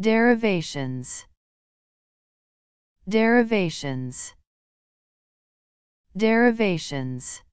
derivations. Derivations. Derivations.